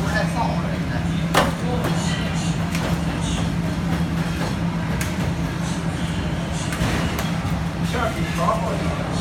不太放我了，应该。馅儿比条好。